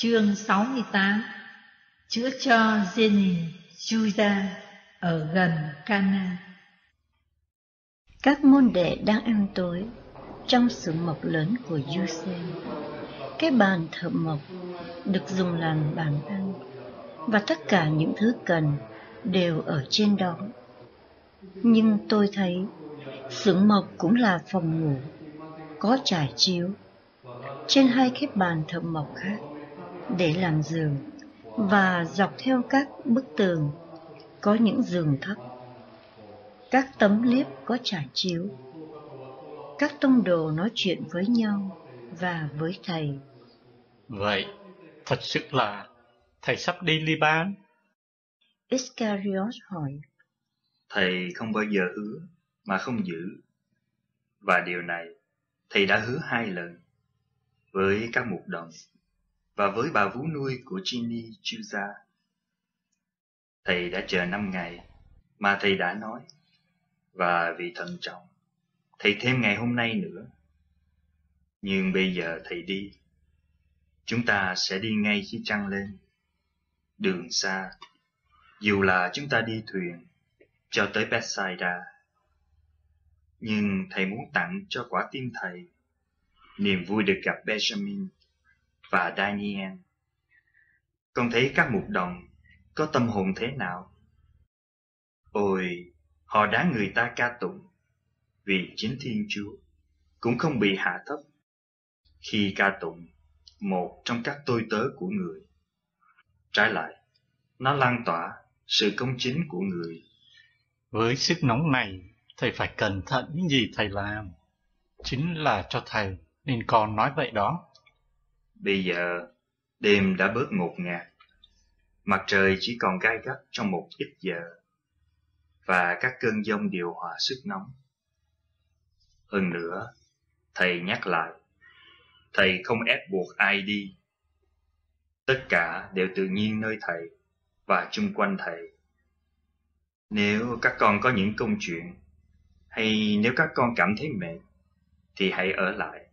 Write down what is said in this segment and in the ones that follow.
Chương 68 Chữa cho Jenny Judah ở gần Cana Các môn đệ đang ăn tối trong sự mộc lớn của Giuse. Cái bàn thợ mộc được dùng làm bàn ăn và tất cả những thứ cần đều ở trên đó. Nhưng tôi thấy xưởng mộc cũng là phòng ngủ, có trải chiếu trên hai cái bàn thợ mộc khác để làm giường và dọc theo các bức tường có những giường thấp. Các tấm liếp có trải chiếu. Các tông đồ nói chuyện với nhau và với thầy. Vậy thật sự là thầy sắp đi Liban? Iscariot hỏi. Thầy không bao giờ hứa mà không giữ. Và điều này thầy đã hứa hai lần với các mục đồng và với bà vú nuôi của Ginny Chuza. Thầy đã chờ năm ngày mà thầy đã nói, và vì thận trọng, thầy thêm ngày hôm nay nữa. Nhưng bây giờ thầy đi, chúng ta sẽ đi ngay khi trăng lên. Đường xa, dù là chúng ta đi thuyền cho tới Bethsaida. Nhưng thầy muốn tặng cho quả tim thầy niềm vui được gặp Benjamin và Daniel. Con thấy các mục đồng có tâm hồn thế nào? Ôi, họ đáng người ta ca tụng, vì chính Thiên Chúa cũng không bị hạ thấp khi ca tụng một trong các tôi tớ của người. Trái lại, nó lan tỏa sự công chính của người. Với sức nóng này, thầy phải cẩn thận những gì thầy làm. Chính là cho thầy, nên con nói vậy đó. Bây giờ, đêm đã bớt ngột ngạt. Mặt trời chỉ còn gai gắt trong một ít giờ. Và các cơn giông điều hòa sức nóng. Hơn nữa, thầy nhắc lại, thầy không ép buộc ai đi. Tất cả đều tự nhiên nơi thầy và chung quanh thầy. Nếu các con có những công chuyện, hay nếu các con cảm thấy mệt, thì hãy ở lại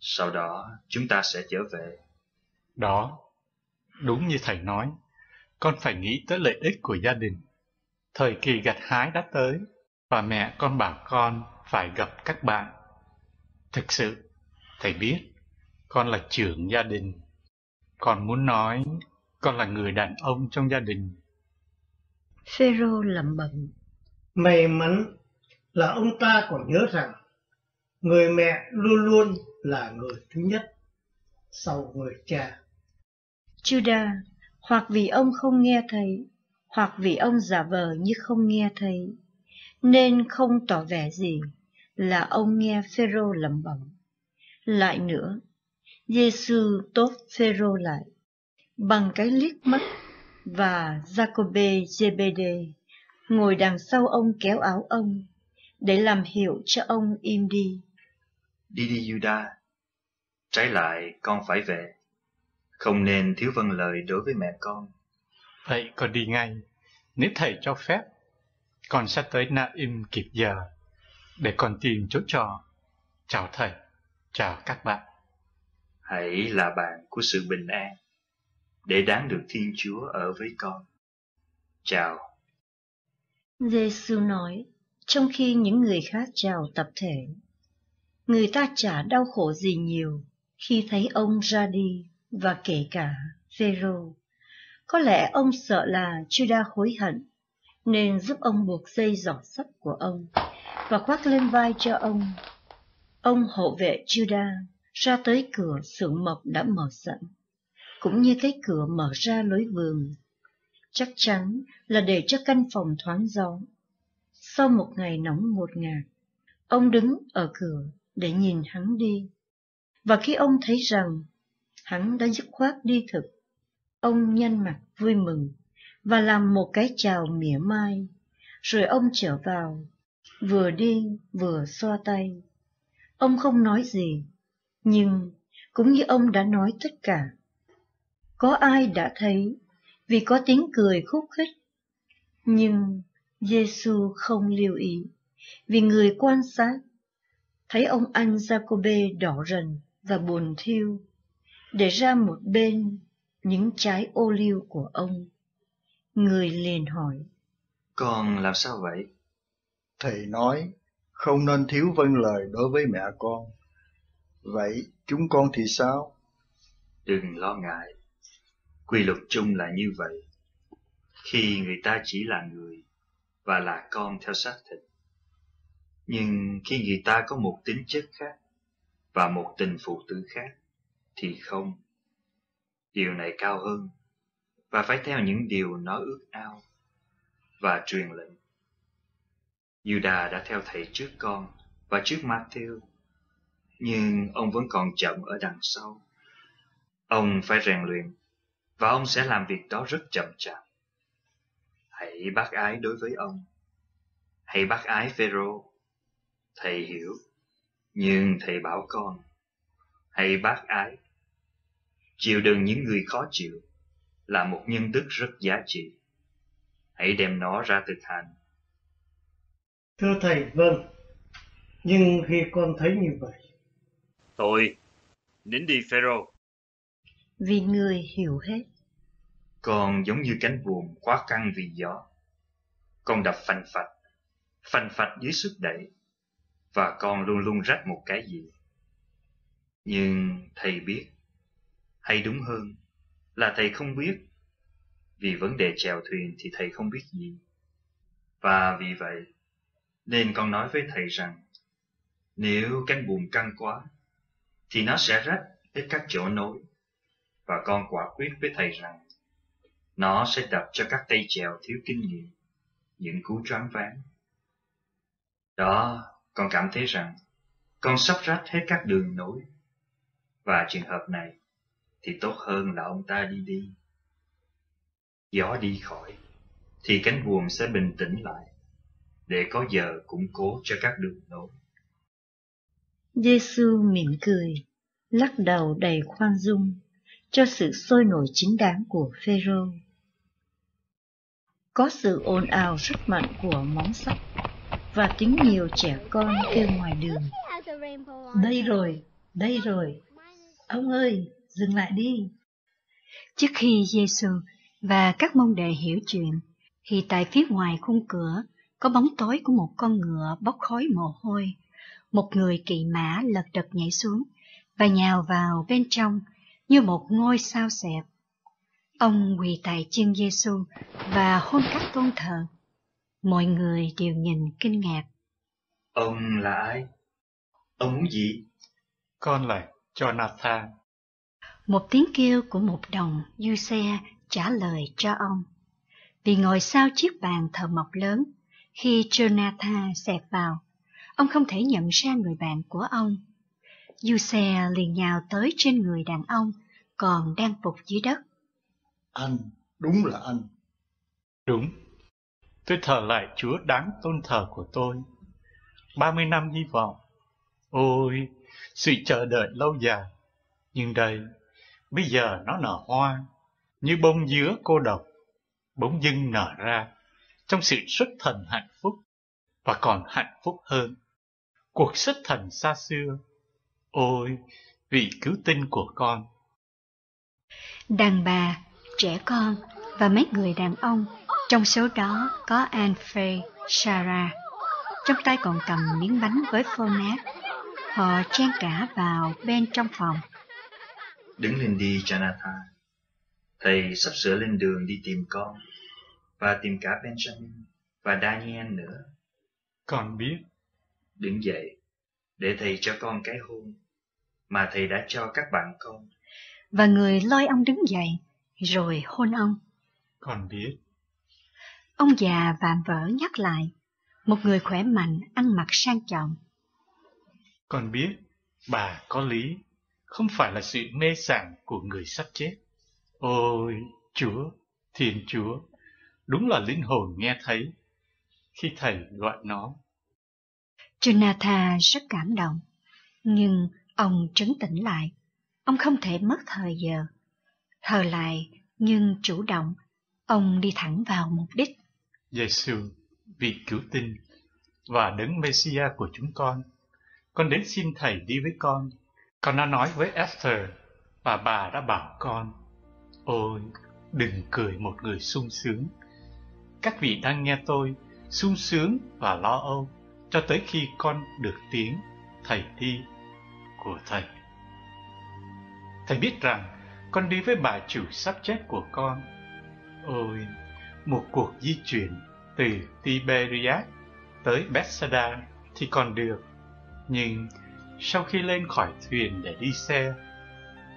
sau đó chúng ta sẽ trở về. Đó, đúng như thầy nói, con phải nghĩ tới lợi ích của gia đình. Thời kỳ gặt hái đã tới, và mẹ con bảo con phải gặp các bạn. Thực sự, thầy biết, con là trưởng gia đình. Con muốn nói, con là người đàn ông trong gia đình. Phêrô lẩm bẩm. May mắn là ông ta còn nhớ rằng người mẹ luôn luôn là người thứ nhất sau người cha. Judah, hoặc vì ông không nghe thấy, hoặc vì ông giả vờ như không nghe thấy, nên không tỏ vẻ gì là ông nghe Phêrô lẩm bẩm. Lại nữa, Giêsu tốt Phêrô lại bằng cái liếc mắt và Jacobe Jebede ngồi đằng sau ông kéo áo ông để làm hiệu cho ông im đi. Đi đi Judah, trái lại con phải về, không nên thiếu vâng lời đối với mẹ con. Vậy con đi ngay, nếu thầy cho phép, con sẽ tới Naim kịp giờ, để con tìm chỗ trọ. Chào thầy, chào các bạn. Hãy là bạn của sự bình an, để đáng được Thiên Chúa ở với con. Chào. Giêsu nói, trong khi những người khác chào tập thể người ta chả đau khổ gì nhiều khi thấy ông ra đi và kể cả Phêrô. Có lẽ ông sợ là Judah hối hận, nên giúp ông buộc dây giỏ sắt của ông và khoác lên vai cho ông. Ông hộ vệ Judah ra tới cửa xưởng mộc đã mở sẵn, cũng như cái cửa mở ra lối vườn. Chắc chắn là để cho căn phòng thoáng gió. Sau một ngày nóng ngột ngạt, ông đứng ở cửa để nhìn hắn đi. Và khi ông thấy rằng hắn đã dứt khoát đi thực, ông nhăn mặt vui mừng và làm một cái chào mỉa mai, rồi ông trở vào, vừa đi vừa xoa tay. Ông không nói gì, nhưng cũng như ông đã nói tất cả. Có ai đã thấy vì có tiếng cười khúc khích, nhưng Giêsu không lưu ý, vì người quan sát thấy ông anh Jacobe đỏ rần và buồn thiêu. để ra một bên những trái ô liu của ông. Người liền hỏi, Con làm sao vậy? Thầy nói, không nên thiếu vâng lời đối với mẹ con. Vậy chúng con thì sao? Đừng lo ngại. Quy luật chung là như vậy. Khi người ta chỉ là người và là con theo xác thịt. Nhưng khi người ta có một tính chất khác và một tình phụ tử khác thì không. Điều này cao hơn và phải theo những điều nó ước ao và truyền lệnh. Judah đã theo thầy trước con và trước Matthew, nhưng ông vẫn còn chậm ở đằng sau. Ông phải rèn luyện và ông sẽ làm việc đó rất chậm chạp. Hãy bác ái đối với ông. Hãy bác ái Phêrô. Thầy hiểu, nhưng thầy bảo con, hãy bác ái. Chịu đựng những người khó chịu là một nhân đức rất giá trị. Hãy đem nó ra thực hành. Thưa thầy, vâng. Nhưng khi con thấy như vậy, Tôi, nín đi Phêrô. vì người hiểu hết. Con giống như cánh buồm quá căng vì gió. Con đập phanh phạch, phanh phạch dưới sức đẩy, và con luôn luôn rách một cái gì. Nhưng thầy biết, hay đúng hơn là thầy không biết, vì vấn đề chèo thuyền thì thầy không biết gì. Và vì vậy, nên con nói với thầy rằng, nếu cánh buồm căng quá, thì nó sẽ rách hết các chỗ nối. Và con quả quyết với thầy rằng, nó sẽ đập cho các tay chèo thiếu kinh nghiệm, những cú choáng váng. Đó, con cảm thấy rằng, con sắp rách hết các đường nối. Và trường hợp này, thì tốt hơn là ông ta đi đi. Gió đi khỏi, thì cánh buồm sẽ bình tĩnh lại, để có giờ củng cố cho các đường nối. Giêsu mỉm cười, lắc đầu đầy khoan dung cho sự sôi nổi chính đáng của Phêrô. Có sự ồn ào rất mạnh của móng sắt và tiếng nhiều trẻ con kêu ngoài đường. Đây rồi, đây rồi. Ông ơi, dừng lại đi. Trước khi Giêsu và các môn đệ hiểu chuyện, thì tại phía ngoài khung cửa có bóng tối của một con ngựa bốc khói mồ hôi. Một người kỵ mã lật đật nhảy xuống và nhào vào bên trong như một ngôi sao xẹp. Ông quỳ tại chân Giêsu và hôn các tôn thờ. Mọi người đều nhìn kinh ngạc. Ông là ai? Ông muốn gì? Con là Jonathan. Một tiếng kêu của một đồng du xe trả lời cho ông. Vì ngồi sau chiếc bàn thờ mộc lớn, khi Jonathan xẹt vào, ông không thể nhận ra người bạn của ông. Du xe liền nhào tới trên người đàn ông, còn đang phục dưới đất. Anh, đúng là anh. Đúng. Tôi thờ lại Chúa đáng tôn thờ của tôi. 30 năm hy vọng. Ôi, sự chờ đợi lâu dài. Nhưng đây, bây giờ nó nở hoa, như bông dứa cô độc, bỗng dưng nở ra, trong sự xuất thần hạnh phúc, và còn hạnh phúc hơn. Cuộc xuất thần xa xưa. Ôi, vị cứu tinh của con. Đàn bà, trẻ con và mấy người đàn ông, trong số đó có Anne Sarah. Trong tay còn cầm miếng bánh với phô nát. Họ chen cả vào bên trong phòng. Đứng lên đi, Jonathan. Thầy sắp sửa lên đường đi tìm con, và tìm cả Benjamin và Daniel nữa. Con biết, Đứng dậy, để thầy cho con cái hôn, mà thầy đã cho các bạn con. Và người lôi ông đứng dậy, rồi hôn ông. con biết. Ông già vạm vỡ nhắc lại, một người khỏe mạnh, ăn mặc sang trọng. Con biết, bà có lý, không phải là sự mê sảng của người sắp chết. Ôi, Chúa, Thiên Chúa, đúng là linh hồn nghe thấy khi Thầy gọi nó. Jonathan rất cảm động, nhưng ông trấn tĩnh lại. Ông không thể mất thời giờ. Thờ lại, nhưng chủ động, ông đi thẳng vào mục đích. Giêsu, vị cứu tinh và đấng Messia của chúng con, con đến xin Thầy đi với con. Con đã nói với Esther Và bà đã bảo con, ôi, đừng cười một người sung sướng. Các vị đang nghe tôi sung sướng và lo âu cho tới khi con được tiếng thầy đi của thầy. Thầy biết rằng con đi với bà chủ sắp chết của con. Ôi, một cuộc di chuyển từ Tiberias tới Bethsaida thì còn được. Nhưng sau khi lên khỏi thuyền để đi xe,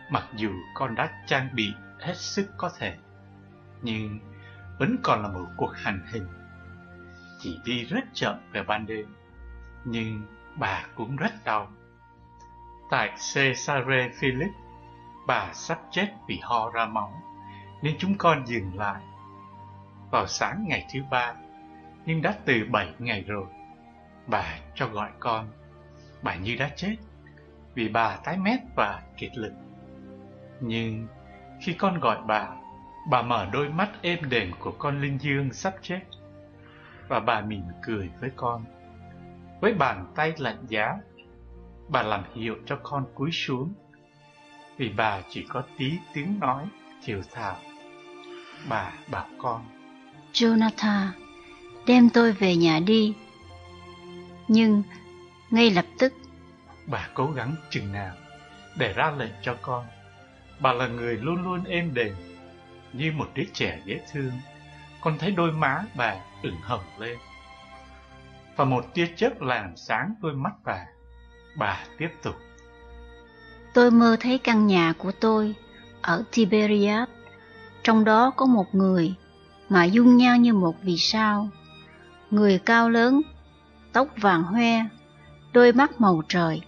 mặc dù con đã trang bị hết sức có thể, nhưng vẫn còn là một cuộc hành hình. Chỉ đi rất chậm về ban đêm, nhưng bà cũng rất đau. Tại Caesarea Philip, bà sắp chết vì ho ra máu, nên chúng con dừng lại. Vào sáng ngày thứ ba, nhưng đã từ bảy ngày rồi, bà cho gọi con. Bà như đã chết, vì bà tái mét và kiệt lực. Nhưng khi con gọi bà, bà mở đôi mắt êm đềm của con Linh Dương sắp chết. Và bà mỉm cười với con. Với bàn tay lạnh giá, bà làm hiệu cho con cúi xuống. Vì bà chỉ có tí tiếng nói thiều thào Bà bảo con. Jonathan, đem tôi về nhà đi. Nhưng ngay lập tức bà cố gắng chừng nào để ra lệnh cho con. Bà là người luôn luôn êm đềm, như một đứa trẻ dễ thương. Con thấy đôi má bà ửng hồng lên. Và một tia chớp làm sáng đôi mắt bà. Bà tiếp tục. Tôi mơ thấy căn nhà của tôi ở Tiberias. Trong đó có một người mà dung nhan như một vì sao. Người cao lớn, tóc vàng hoe, đôi mắt màu trời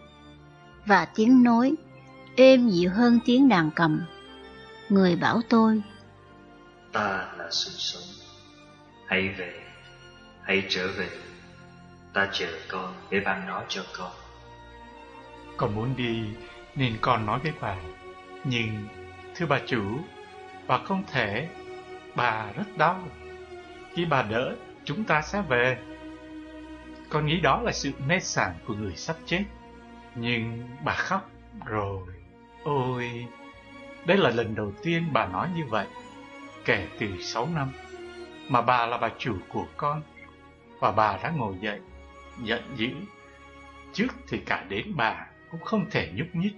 và tiếng nói êm dịu hơn tiếng đàn cầm. Người bảo tôi, Ta là sự sống, hãy về, hãy trở về, ta chờ con để ban nó cho con. Con muốn đi nên con nói với bà, nhưng thưa bà chủ, bà không thể, bà rất đau. Khi bà đỡ, chúng ta sẽ về. Con nghĩ đó là sự mê sảng của người sắp chết. Nhưng bà khóc rồi. Ôi, đây là lần đầu tiên bà nói như vậy, kể từ sáu năm, mà bà là bà chủ của con, và bà đã ngồi dậy, giận dữ. Trước thì cả đến bà cũng không thể nhúc nhích.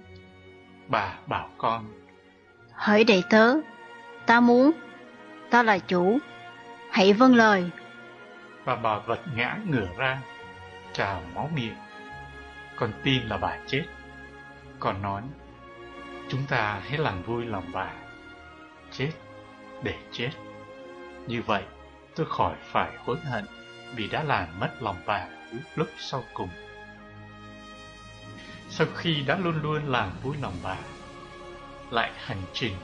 Bà bảo con, Hỡi đầy tớ, ta muốn, ta là chủ, hãy vâng lời. Và bà vật ngã ngửa ra, trào máu miệng. Con tin là bà chết. còn nói, chúng ta hãy làm vui lòng bà. Chết, để chết. Như vậy, tôi khỏi phải hối hận vì đã làm mất lòng bà lúc sau cùng. Sau khi đã luôn luôn làm vui lòng bà, lại hành trình,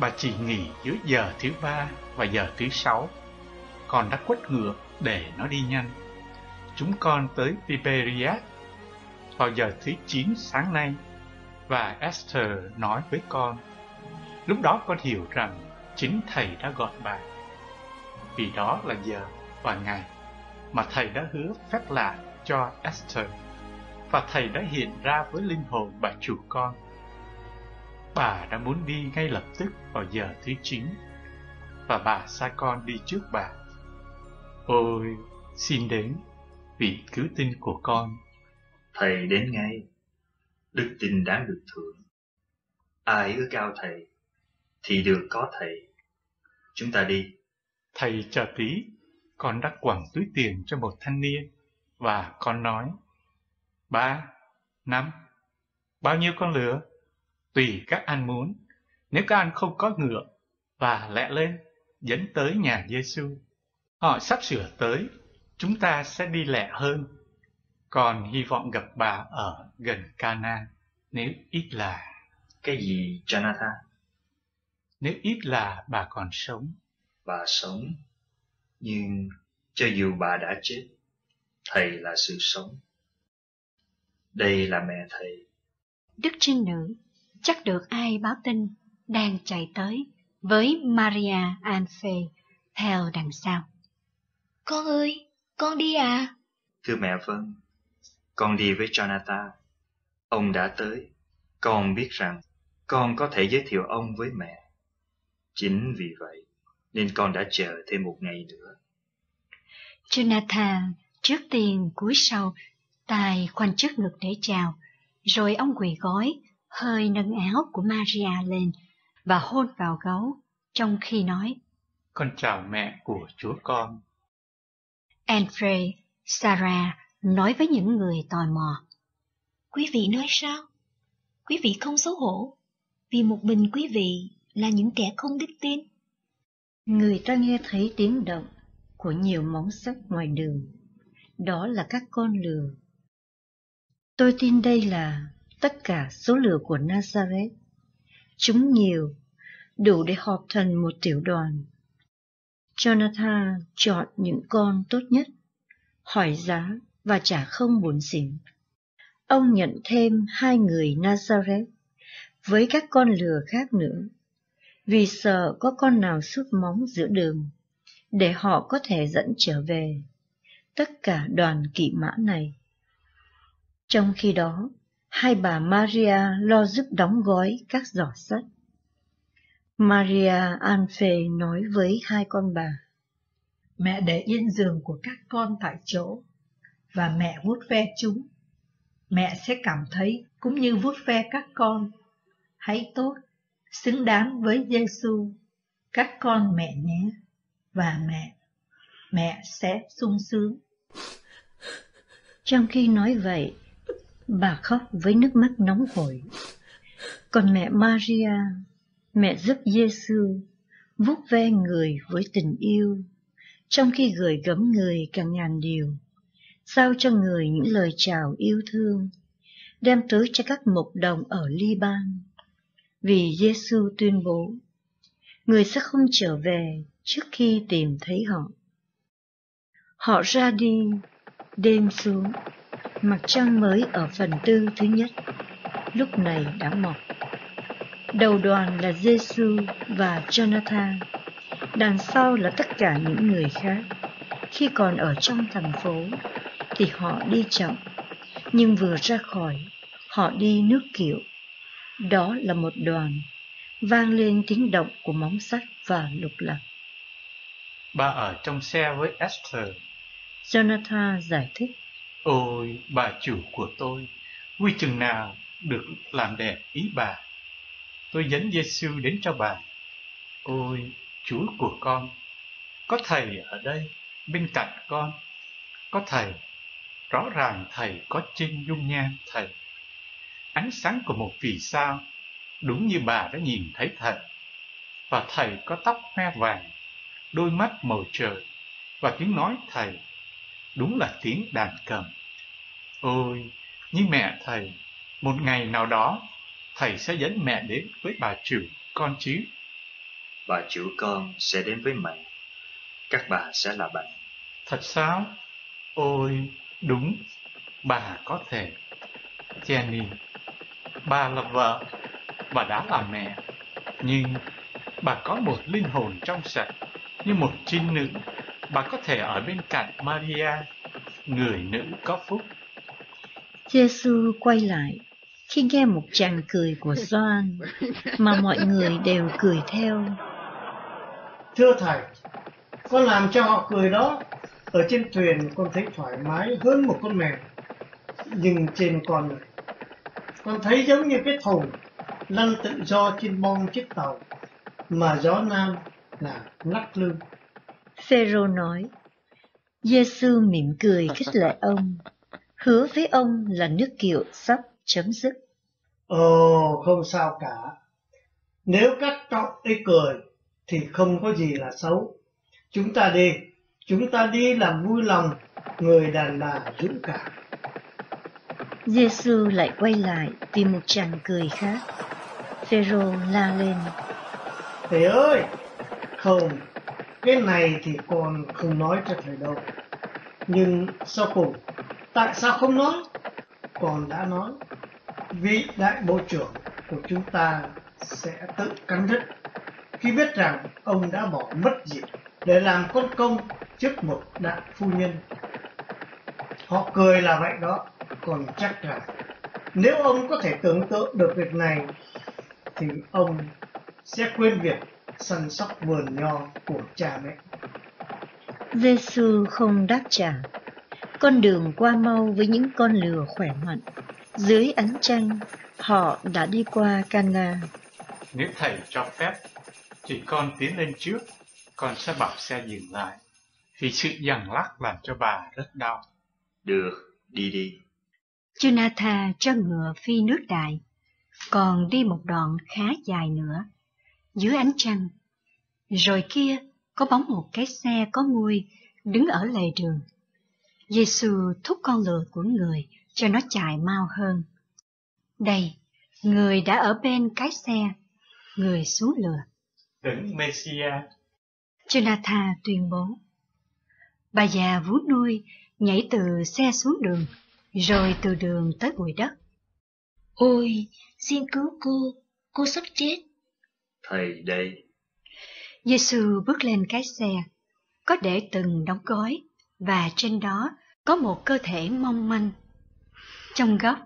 bà chỉ nghỉ giữa giờ thứ ba và giờ thứ sáu, còn đã quất ngựa để nó đi nhanh. Chúng con tới Tiberias vào giờ thứ 9 sáng nay và Esther nói với con. Lúc đó con hiểu rằng chính thầy đã gọi bà. Vì đó là giờ và ngày mà thầy đã hứa phép lạ cho Esther và thầy đã hiện ra với linh hồn bà chủ con. Bà đã muốn đi ngay lập tức vào giờ thứ 9 và bà sai con đi trước bà. Ôi, xin đến vị cứu tinh của con Thầy đến ngay, đức tin đáng được thưởng. Ai ước cao thầy, thì được có thầy. Chúng ta đi. Thầy chờ tí, con đã quẳng túi tiền cho một thanh niên, và con nói, ba, năm, bao nhiêu con lửa? Tùy các anh muốn, nếu các anh không có ngựa, và lẹ lên, dẫn tới nhà Giêsu. Họ sắp sửa tới, chúng ta sẽ đi lẹ hơn còn hy vọng gặp bà ở gần Cana, nếu ít là... Cái gì, Jonathan? Nếu ít là bà còn sống. Bà sống, nhưng cho dù bà đã chết, thầy là sự sống. Đây là mẹ thầy. Đức trinh nữ, chắc được ai báo tin, đang chạy tới với Maria Anfe theo đằng sau. Con ơi, con đi à? Thưa mẹ vâng, con đi với Jonathan. Ông đã tới. Con biết rằng con có thể giới thiệu ông với mẹ. Chính vì vậy nên con đã chờ thêm một ngày nữa. Jonathan trước tiên cúi sau, tay khoanh trước ngực để chào, rồi ông quỳ gối, hơi nâng áo của Maria lên và hôn vào gấu, trong khi nói, Con chào mẹ của chúa con. Andre, Sarah nói với những người tò mò. Quý vị nói sao? Quý vị không xấu hổ, vì một mình quý vị là những kẻ không đức tin. Người ta nghe thấy tiếng động của nhiều móng sắt ngoài đường. Đó là các con lừa. Tôi tin đây là tất cả số lừa của Nazareth. Chúng nhiều, đủ để họp thành một tiểu đoàn. Jonathan chọn những con tốt nhất, hỏi giá và trả không buồn xỉn. Ông nhận thêm hai người Nazareth với các con lừa khác nữa, vì sợ có con nào sút móng giữa đường, để họ có thể dẫn trở về tất cả đoàn kỵ mã này. Trong khi đó, hai bà Maria lo giúp đóng gói các giỏ sắt. Maria Anfe nói với hai con bà. Mẹ để yên giường của các con tại chỗ, và mẹ vuốt ve chúng. Mẹ sẽ cảm thấy cũng như vuốt ve các con. Hãy tốt, xứng đáng với Giêsu, các con mẹ nhé. Và mẹ, mẹ sẽ sung sướng. Trong khi nói vậy, bà khóc với nước mắt nóng hổi. Còn mẹ Maria, mẹ giúp Giêsu vuốt ve người với tình yêu, trong khi gửi gắm người cả ngàn điều, sao cho người những lời chào yêu thương, đem tới cho các mục đồng ở Liban. Vì Giêsu tuyên bố, người sẽ không trở về trước khi tìm thấy họ. Họ ra đi, đêm xuống, mặt trăng mới ở phần tư thứ nhất, lúc này đã mọc. Đầu đoàn là Giêsu và Jonathan, đằng sau là tất cả những người khác. Khi còn ở trong thành phố, thì họ đi chậm, nhưng vừa ra khỏi, họ đi nước kiệu. Đó là một đoàn, vang lên tiếng động của móng sắt và lục lạc. Bà ở trong xe với Esther. Jonathan giải thích. Ôi, bà chủ của tôi, vui chừng nào được làm đẹp ý bà. Tôi dẫn Giêsu đến cho bà. Ôi, Chúa của con, có Thầy ở đây, bên cạnh con. Có Thầy, rõ ràng Thầy có trên dung nhan Thầy. Ánh sáng của một vì sao, đúng như bà đã nhìn thấy Thầy. Và Thầy có tóc hoe vàng, đôi mắt màu trời, và tiếng nói Thầy, đúng là tiếng đàn cầm. Ôi, như mẹ Thầy, một ngày nào đó, Thầy sẽ dẫn mẹ đến với bà chủ con chứ. Bà chủ con sẽ đến với mẹ. Các bà sẽ là bạn. Thật sao? Ôi, đúng, bà có thể. Jenny, bà là vợ, bà đã là mẹ, nhưng bà có một linh hồn trong sạch, như một trinh nữ. Bà có thể ở bên cạnh Maria, người nữ có phúc. Giêsu quay lại khi nghe một chàng cười của Gioan mà mọi người đều cười theo. Thưa thầy, con làm cho họ cười đó. Ở trên thuyền con thấy thoải mái hơn một con mèo. Nhưng trên con này, con thấy giống như cái thùng lăn tự do trên bong chiếc tàu mà gió nam là lắc lư. Phêrô nói, Giêsu mỉm cười khích lệ ông, hứa với ông là nước kiệu sắp chấm dứt. Ồ, không sao cả. Nếu các cậu ấy cười thì không có gì là xấu. Chúng ta đi, chúng ta đi làm vui lòng người đàn bà dũng cảm. Giêsu lại quay lại vì một chàng cười khác. Phêrô la lên. Thầy ơi, không, cái này thì còn không nói cho thầy đâu. Nhưng sau cùng, tại sao không nói? còn đã nói, vị đại bộ trưởng của chúng ta sẽ tự cắn đứt khi biết rằng ông đã bỏ mất dịp để làm con công trước một đại phu nhân. Họ cười là vậy đó, còn chắc rằng nếu ông có thể tưởng tượng được việc này thì ông sẽ quên việc săn sóc vườn nho của cha mẹ. Giêsu không đáp trả. Con đường qua mau với những con lừa khỏe mạnh. Dưới ánh trăng, họ đã đi qua Cana. Nếu thầy cho phép, chỉ con tiến lên trước, con sẽ bảo xe dừng lại. Vì sự giằng lắc làm cho bà rất đau. Được, đi đi. Jonathan cho ngựa phi nước đại, còn đi một đoạn khá dài nữa, dưới ánh trăng. Rồi kia có bóng một cái xe có mui đứng ở lề đường. Giêsu thúc con lừa của người cho nó chạy mau hơn. Đây, người đã ở bên cái xe, người xuống lừa. Đấng Messia, Jonathan tuyên bố. Bà già vú nuôi nhảy từ xe xuống đường, rồi từ đường tới bụi đất. Ôi, xin cứu cô, cô sắp chết. Thầy đây. Giêsu bước lên cái xe, có để từng đóng gói, và trên đó có một cơ thể mong manh. Trong góc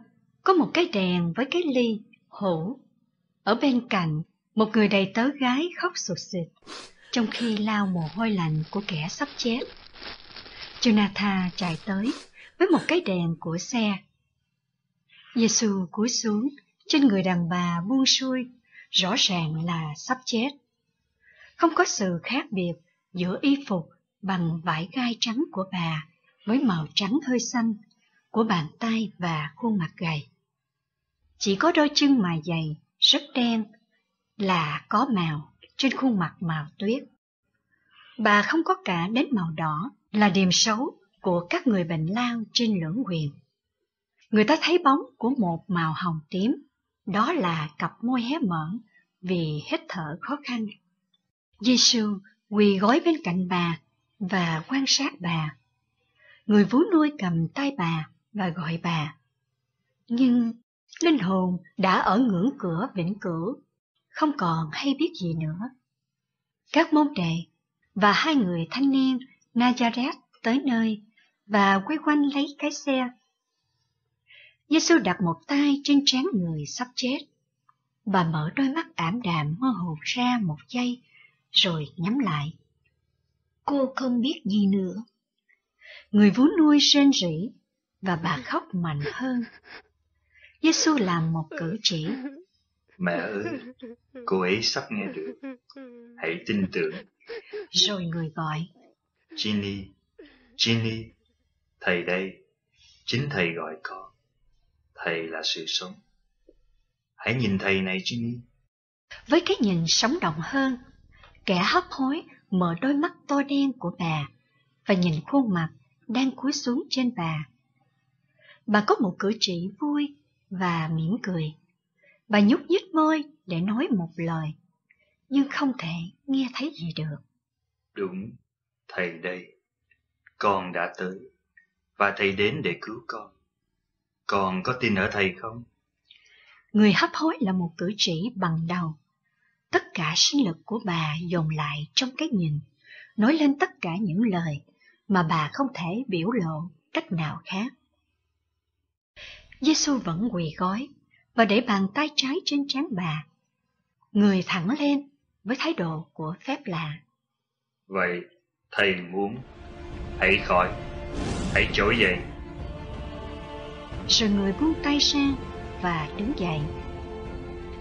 có một cái đèn với cái ly, hũ. Ở bên cạnh, một người đầy tớ gái khóc sụt sịt, trong khi lao mồ hôi lạnh của kẻ sắp chết. Jonathan chạy tới với một cái đèn của xe. Giêsu cúi xuống, trên người đàn bà buông xuôi, rõ ràng là sắp chết. Không có sự khác biệt giữa y phục bằng vải gai trắng của bà với màu trắng hơi xanh của bàn tay và khuôn mặt gầy. Chỉ có đôi chân mài dày, rất đen, là có màu trên khuôn mặt màu tuyết. Bà không có cả đến màu đỏ là điểm xấu của các người bệnh lao trên lưỡng quyền. Người ta thấy bóng của một màu hồng tím, đó là cặp môi hé mở vì hít thở khó khăn. Giêsu quỳ gối bên cạnh bà và quan sát bà. Người vú nuôi cầm tay bà và gọi bà. Nhưng linh hồn đã ở ngưỡng cửa vĩnh cửu, không còn hay biết gì nữa. Các môn đệ và hai người thanh niên Nazareth tới nơi và quay quanh lấy cái xe. Giêsu đặt một tay trên trán người sắp chết. Bà mở đôi mắt ảm đạm mơ hồ ra một giây, rồi nhắm lại. Cô không biết gì nữa. Người vú nuôi rên rỉ, và bà khóc mạnh hơn. Giêsu làm một cử chỉ. Mẹ ơi, cô ấy sắp nghe được. Hãy tin tưởng. Rồi người gọi. Ginny, Ginny, thầy đây, chính thầy gọi con. Thầy là sự sống. Hãy nhìn thầy này Ginny. Với cái nhìn sống động hơn, kẻ hấp hối mở đôi mắt to đen của bà và nhìn khuôn mặt đang cúi xuống trên bà. Bà có một cử chỉ vui và mỉm cười. Bà nhúc nhích môi để nói một lời, nhưng không thể nghe thấy gì được. Đúng, thầy đây. Con đã tới, và thầy đến để cứu con. Con có tin ở thầy không? Người hấp hối là một cử chỉ bằng đầu. Tất cả sinh lực của bà dồn lại trong cái nhìn, nói lên tất cả những lời mà bà không thể biểu lộ cách nào khác. Giêsu vẫn quỳ gói và để bàn tay trái trên trán bà. Người thẳng lên với thái độ của phép lạ. Vậy thầy muốn hãy khỏi, hãy trỗi dậy. Rồi người buông tay ra và đứng dậy.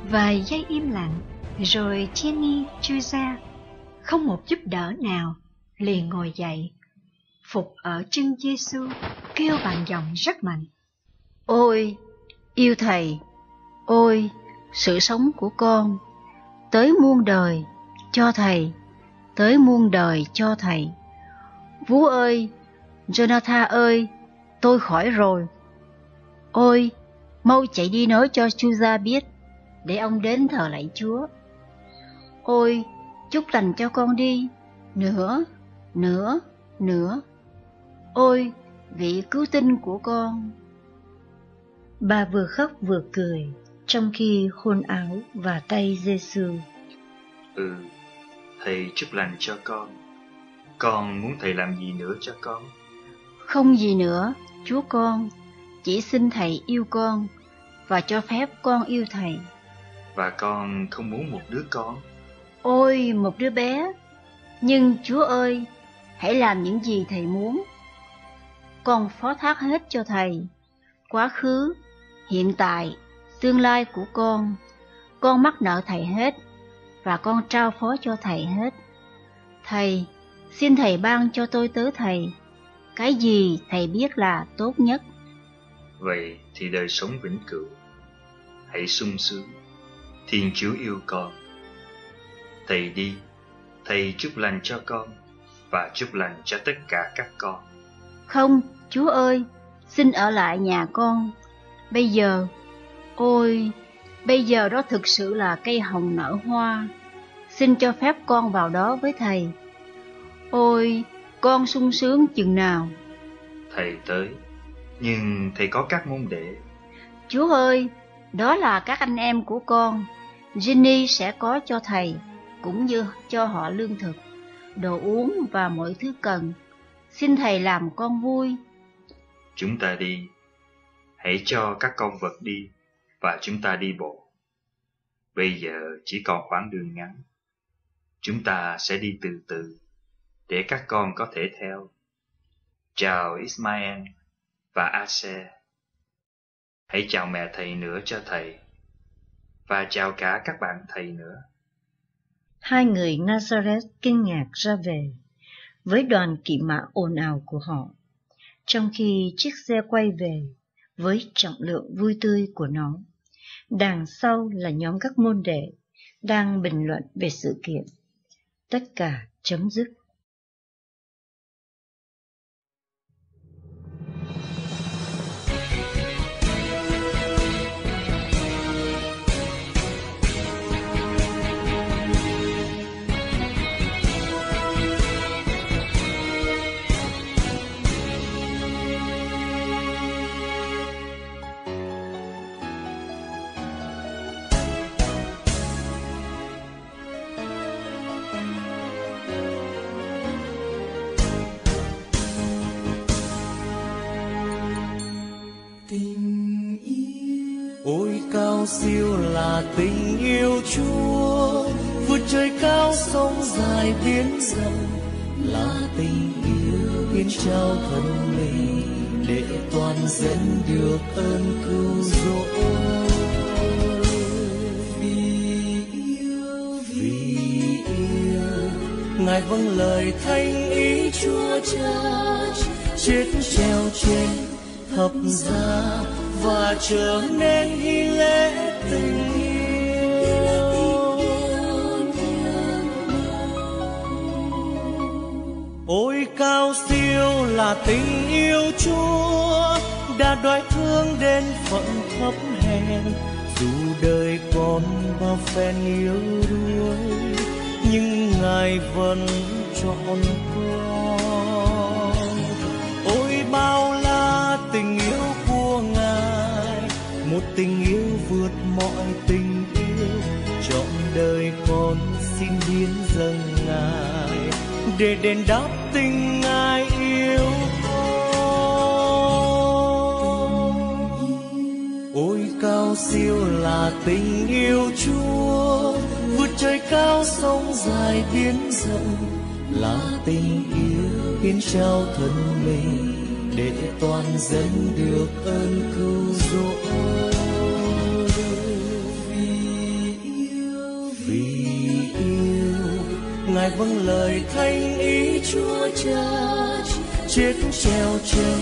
Vài giây im lặng, rồi Jenny chui ra, không một giúp đỡ nào, liền ngồi dậy, phục ở chân Giêsu, kêu bằng giọng rất mạnh. Ôi, yêu Thầy, ôi, sự sống của con, tới muôn đời, cho Thầy, tới muôn đời cho Thầy. Vú ơi, Jonathan ơi, tôi khỏi rồi. Ôi, mau chạy đi nói cho Chuza biết, để ông đến thờ lạy Chúa. Ôi, chúc lành cho con đi, nữa, nữa, nữa. Ôi, vị cứu tinh của con. Bà vừa khóc vừa cười, trong khi hôn áo và tay Giêsu. Ừ, thầy chúc lành cho con. Con muốn thầy làm gì nữa cho con? Không gì nữa, Chúa con, chỉ xin thầy yêu con và cho phép con yêu thầy. Và con không muốn một đứa con. Ôi, một đứa bé. Nhưng Chúa ơi, hãy làm những gì Thầy muốn. Con phó thác hết cho Thầy. Quá khứ, hiện tại, tương lai của con. Con mắc nợ Thầy hết, và con trao phó cho Thầy hết. Thầy, xin Thầy ban cho tôi tớ Thầy. Cái gì Thầy biết là tốt nhất. Vậy thì đời sống vĩnh cửu. Hãy sung sướng. Thiên Chúa yêu con. Thầy đi, Thầy chúc lành cho con và chúc lành cho tất cả các con. Không, Chúa ơi, xin ở lại nhà con. Bây giờ, ôi, bây giờ đó thực sự là cây hồng nở hoa. Xin cho phép con vào đó với Thầy. Ôi, con sung sướng chừng nào. Thầy tới, nhưng thầy có các môn đệ. Chúa ơi, đó là các anh em của con. Ginny sẽ có cho thầy, cũng như cho họ lương thực, đồ uống và mọi thứ cần. Xin thầy làm con vui. Chúng ta đi. Hãy cho các con vật đi, và chúng ta đi bộ. Bây giờ chỉ còn khoảng đường ngắn. Chúng ta sẽ đi từ từ, để các con có thể theo. Chào Ismael và Ase. Hãy chào mẹ thầy nữa cho thầy. Và chào cả các bạn thầy nữa. Hai người Nazareth kinh ngạc ra về với đoàn kỵ mã ồn ào của họ, trong khi chiếc xe quay về với trọng lượng vui tươi của nó. Đằng sau là nhóm các môn đệ đang bình luận về sự kiện. Tất cả chấm dứt. Cao siêu là tình yêu Chúa. Vượt trời cao sông dài biến rộng là tình yêu biến trao thân mình. Để toàn dân được ơn cứu rỗi. Vì yêu vì yêu. Ngài vâng lời thanh ý Chúa Cha. Chết treo trên thập giá và trở nên hy lễ tình yêu. Ôi cao siêu là tình yêu chúa, đã đoái thương đến phận thấp hèn. Dù đời còn bao phen yếu đuối, nhưng ngài vẫn chọn tình yêu vượt mọi tình yêu trọn đời con xin hiến dâng ngài. Để đền đáp tình ngài yêu ôi cao siêu là tình yêu chúa, vượt trời cao sông dài biển rộng, là tình yêu hiến trao thân mình để toàn dân được ơn cứu rỗi. Ngài vâng lời thanh ý chúa cha chết treo trên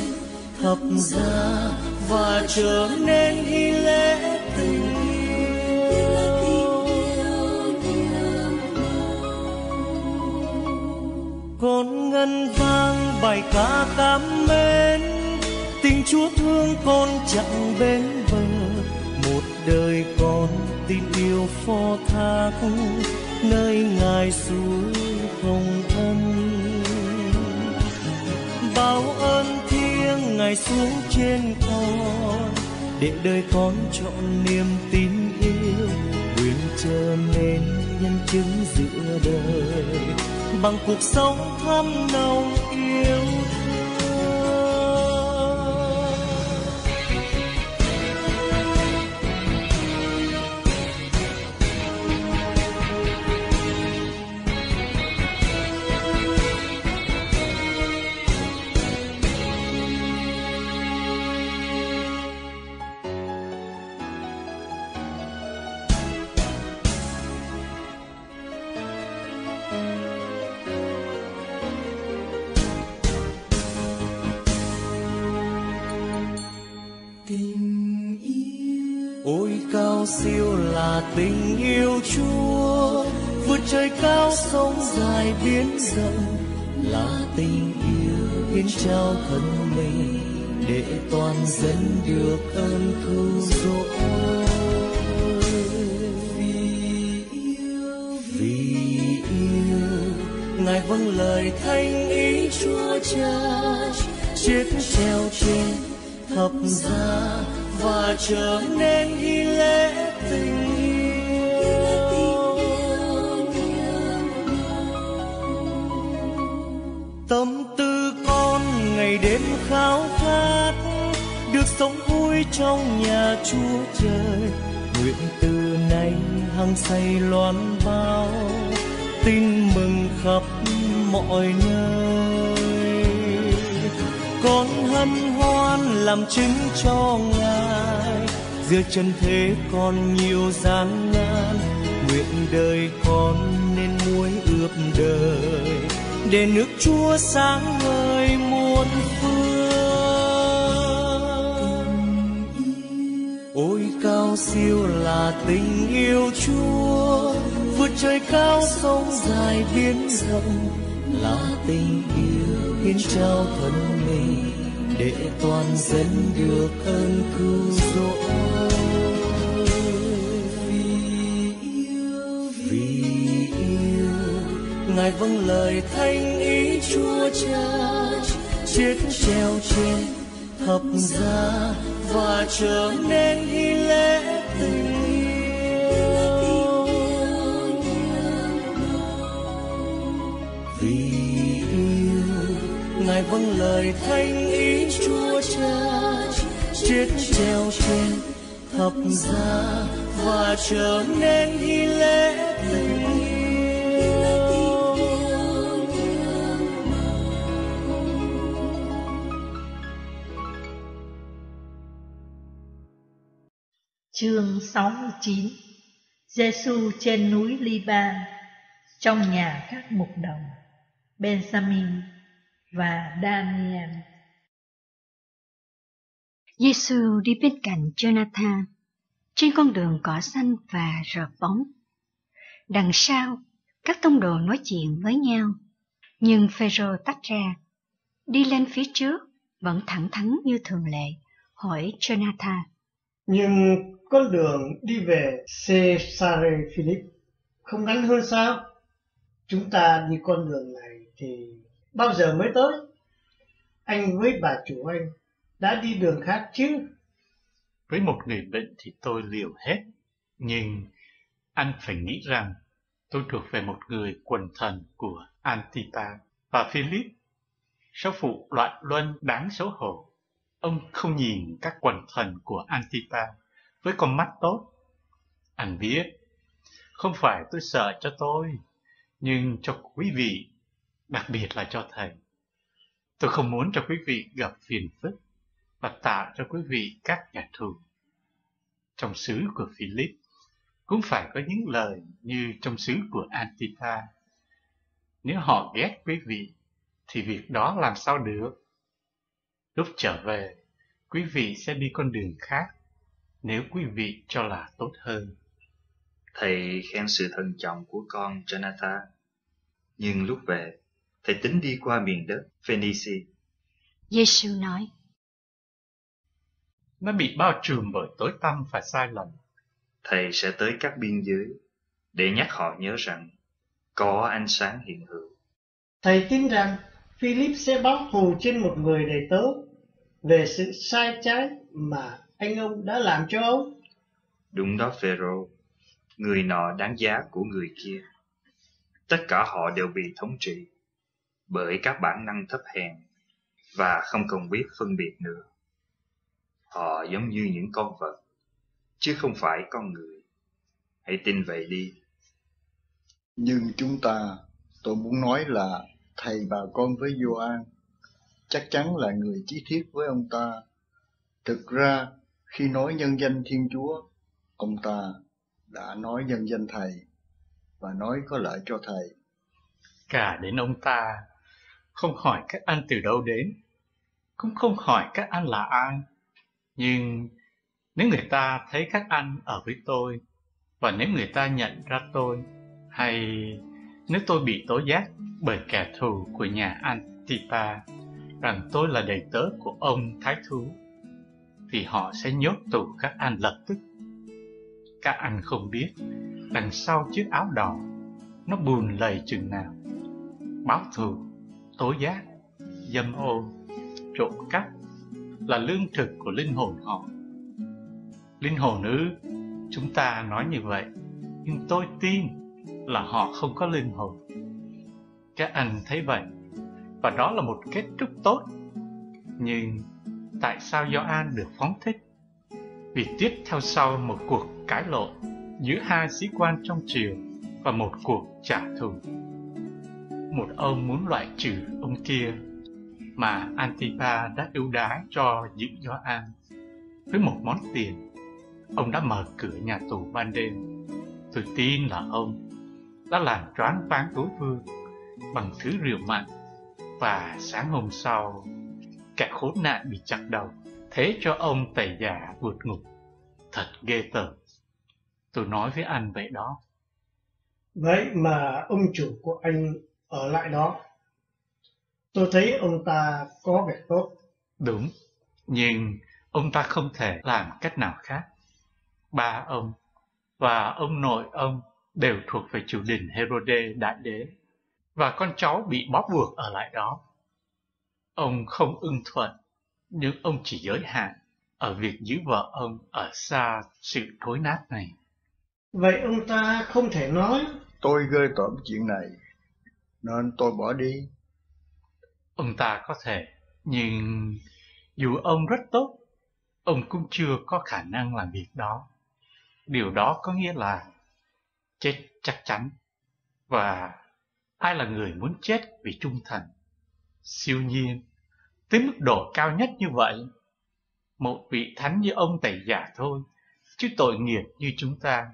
thập giá và trở nên hy lễ tình con ngân vang bài ca cảm mến, tình chúa thương con chẳng bên bờ. Một đời con tin yêu phó thác nơi ngài suối hồng thân. Bao ơn thiêng ngài xuống trên con, để đời con chọn niềm tin yêu, nguyện trở nên nhân chứng giữa đời. Bằng cuộc sống thắm nồng yêu tình yêu chúa, vượt trời cao sông dài biển rộng, là tình yêu hiến trao thân mình, để toàn dân được ơn cứu rỗi vì yêu vì yêu, ngài vâng lời thanh ý chúa cha chiếc treo trên thập giá và trở nên hy lễ sống vui trong nhà chúa trời. Nguyện từ nay hăng say loan báo tin mừng khắp mọi nơi. Con hân hoan làm chứng cho ngài, giữa chân thế còn nhiều gian nan. Nguyện đời con nên muối ướp đời, để nước chúa sáng ngời muôn phương. Ôi, cao siêu là tình yêu chúa. Vượt trời cao, sông dài, biển rộng là tình yêu. Hiến trao thân mình, để toàn dân được ơn cứu rỗi vì yêu vì yêu, ngài vâng lời thanh ý chúa cha chiếc treo trên thập giá và trở nên nghi lễ tình yêu. Vì yêu, ngài vâng lời thanh ý chúa cha, chết treo trên thập giá và trở nên nghi lễ Chương 69 Giêsu trên núi Liban trong nhà các mục đồng Benjamin và Daniel. Giêsu đi bên cạnh Jonathan trên con đường cỏ xanh và rợp bóng. Đằng sau, các tông đồ nói chuyện với nhau, nhưng Phêrô tách ra, đi lên phía trước, vẫn thẳng thắn như thường lệ, hỏi Jonathan. Nhưng con đường đi về Caesarea Philip không ngắn hơn sao? Chúng ta đi con đường này thì bao giờ mới tới? Anh với bà chủ anh đã đi đường khác chứ? Với một người bệnh thì tôi liều hết, nhưng anh phải nghĩ rằng tôi thuộc về một người quần thần của Antipa và Philip. Sau phụ loạn luân đáng xấu hổ, ông không nhìn các quần thần của Antipa với con mắt tốt. Anh biết, không phải tôi sợ cho tôi, nhưng cho quý vị, đặc biệt là cho thầy. Tôi không muốn cho quý vị gặp phiền phức và tạo cho quý vị các nhà thù. Trong xứ của Philip cũng phải có những lời như trong xứ của Antipa. Nếu họ ghét quý vị, thì việc đó làm sao được? Lúc trở về, quý vị sẽ đi con đường khác nếu quý vị cho là tốt hơn. Thầy khen sự thần trọng của con Jonathan. Nhưng lúc về, thầy tính đi qua miền đất Phoenicia. Giêsu nói, Nó bị bao trùm bởi tối tăm và sai lầm. Thầy sẽ tới các biên giới để nhắc họ nhớ rằng có ánh sáng hiện hữu. Thầy tin rằng Philip sẽ báo thù trên một người đầy tớ về sự sai trái mà anh ông đã làm cho ông. Đúng đó Phêrô, người nọ đáng giá của người kia. Tất cả họ đều bị thống trị bởi các bản năng thấp hèn và không còn biết phân biệt nữa. Họ giống như những con vật, chứ không phải con người. Hãy tin vậy đi. Nhưng chúng ta, tôi muốn nói là thầy bà con với Gioan chắc chắn là người chí thiết với ông ta. Thực ra, khi nói nhân danh Thiên Chúa, ông ta đã nói nhân danh Thầy và nói có lợi cho Thầy. cả đến ông ta, không hỏi các anh từ đâu đến, cũng không hỏi các anh là ai. Nhưng nếu người ta thấy các anh ở với tôi, và nếu người ta nhận ra tôi, hay nếu tôi bị tố giác bởi kẻ thù của nhà Antipa rằng tôi là đầy tớ của ông Thái Thú, thì họ sẽ nhốt tù các anh lập tức. Các anh không biết, đằng sau chiếc áo đỏ, nó buồn lầy chừng nào. Báo thù, tố giác, dâm ô, trộm cắp là lương thực của linh hồn họ. Linh hồn ư, chúng ta nói như vậy, nhưng tôi tin là họ không có linh hồn. Các anh thấy vậy, và đó là một kết thúc tốt. Nhưng tại sao Gioan được phóng thích? Vì tiếp theo sau một cuộc cãi lộn giữa hai sĩ quan trong triều và một cuộc trả thù. Một ông muốn loại trừ ông kia mà Antipa đã ưu đái cho giữ Gioan với một món tiền. Ông đã mở cửa nhà tù ban đêm. Tôi tin là ông đã làm choáng váng đối phương bằng thứ rượu mạnh và sáng hôm sau kẻ khốn nạn bị chặt đầu thế cho ông tẩy giả vượt ngục. Thật ghê tởm. Tôi nói với anh vậy đó. Vậy mà ông chủ của anh ở lại đó. Tôi thấy ông ta có vẻ tốt. Đúng nhưng ông ta không thể làm cách nào khác. Ba ông và ông nội ông đều thuộc về triều đình Herode đại đế và con cháu bị bóp buộc ở lại đó. Ông không ưng thuận, nhưng ông chỉ giới hạn ở việc giữ vợ ông ở xa sự thối nát này. Vậy ông ta không thể nói. Tôi ghê tởm chuyện này, nên tôi bỏ đi. Ông ta có thể, nhưng dù ông rất tốt, ông cũng chưa có khả năng làm việc đó. Điều đó có nghĩa là chết chắc chắn và ai là người muốn chết vì trung thành siêu nhiên tới mức độ cao nhất như vậy một vị thánh như ông tẩy giả thôi chứ tội nghiệp như chúng ta.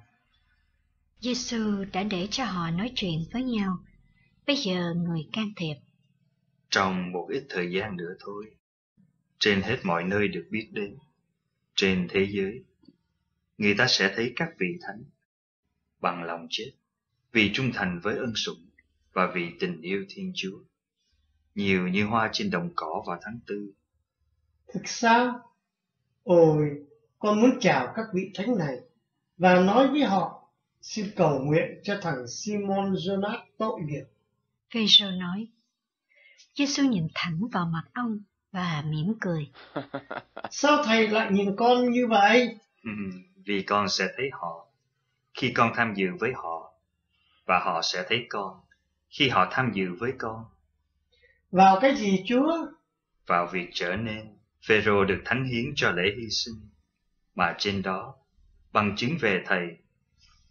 Giêsu đã để cho họ nói chuyện với nhau. Bây giờ người can thiệp. Trong một ít thời gian nữa thôi trên hết mọi nơi được biết đến trên thế giới người ta sẽ thấy các vị thánh bằng lòng chết vì trung thành với ân sủng và vì tình yêu Thiên Chúa, nhiều như hoa trên đồng cỏ vào tháng tư. Thực sao? Ôi, con muốn chào các vị thánh này và nói với họ xin cầu nguyện cho thằng Simon Jonas tội nghiệp. Phêrô nói. Giêsu nhìn thẳng vào mặt ông và mỉm cười. Sao thầy lại nhìn con như vậy? Vì con sẽ thấy họ khi con tham dự với họ và họ sẽ thấy con khi họ tham dự với con. Vào cái gì Chúa? Vào việc trở nên Phêrô được thánh hiến cho lễ hy sinh, mà trên đó bằng chứng về thầy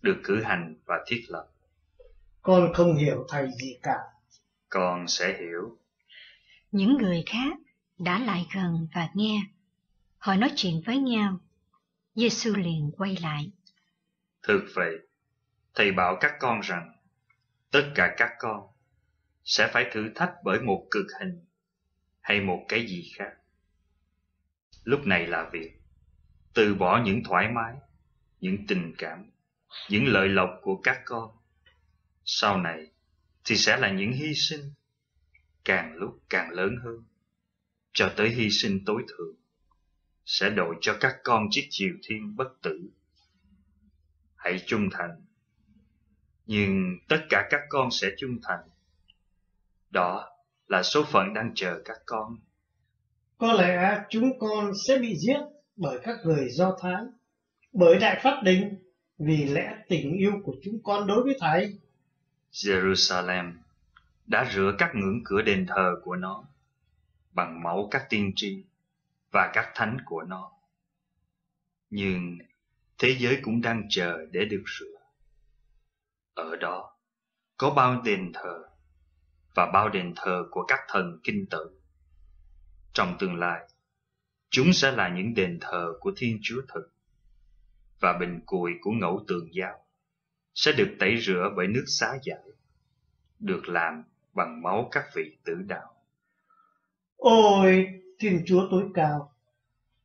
được cử hành và thiết lập. Con không hiểu thầy gì cả. Con sẽ hiểu. Những người khác đã lại gần và nghe. Họ nói chuyện với nhau. Giêsu liền quay lại. Thực vậy, thầy bảo các con rằng tất cả các con sẽ phải thử thách bởi một cực hình hay một cái gì khác. Lúc này là việc từ bỏ những thoải mái, những tình cảm, những lợi lộc của các con. Sau này thì sẽ là những hy sinh càng lúc càng lớn hơn, cho tới hy sinh tối thượng, sẽ đội cho các con chiếc chiều thiên bất tử. Hãy trung thành nhưng tất cả các con sẽ trung thành. Đó là số phận đang chờ các con. Có lẽ chúng con sẽ bị giết bởi các người Do Thái, bởi Đại Pháp Đình, vì lẽ tình yêu của chúng con đối với Thầy. Jerusalem đã rửa các ngưỡng cửa đền thờ của nó bằng máu các tiên tri và các thánh của nó. Nhưng thế giới cũng đang chờ để được rửa. Ở đó có bao đền thờ và bao đền thờ của các thần kinh tử. Trong tương lai, chúng sẽ là những đền thờ của Thiên Chúa thực và bình cùi của ngẫu tường giáo sẽ được tẩy rửa bởi nước xá giải, được làm bằng máu các vị tử đạo. Ôi, Thiên Chúa tối cao!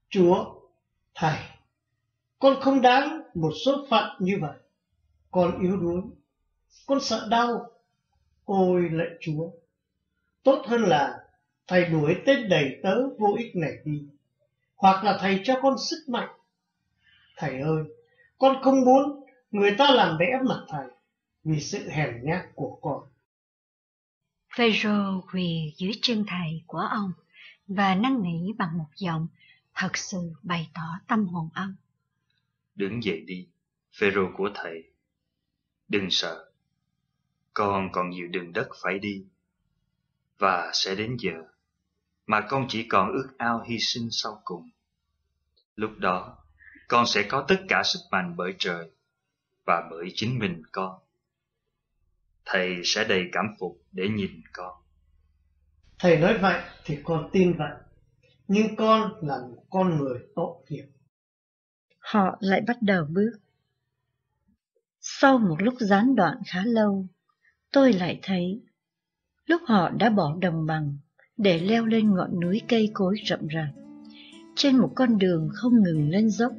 Chúa, Thầy, con không đáng một số phận như vậy. Con yếu đuối, con sợ đau. Ôi lạy Chúa! Tốt hơn là Thầy đuổi tên đầy tớ vô ích này đi, hoặc là Thầy cho con sức mạnh. Thầy ơi, con không muốn người ta làm bẽ mặt Thầy vì sự hèn nhát của con. Phêrô quỳ dưới chân thầy của ông và năn nỉ bằng một giọng thật sự bày tỏ tâm hồn ông. Đứng dậy đi, Phêrô của thầy. Đừng sợ, con còn nhiều đường đất phải đi. Và sẽ đến giờ mà con chỉ còn ước ao hy sinh sau cùng. Lúc đó, con sẽ có tất cả sức mạnh bởi trời và bởi chính mình con. Thầy sẽ đầy cảm phục để nhìn con. Thầy nói vậy thì con tin vậy. Nhưng con là một con người tội nghiệp. Họ lại bắt đầu bước. Sau một lúc gián đoạn khá lâu, tôi lại thấy lúc họ đã bỏ đồng bằng để leo lên ngọn núi cây cối rậm rạp, trên một con đường không ngừng lên dốc.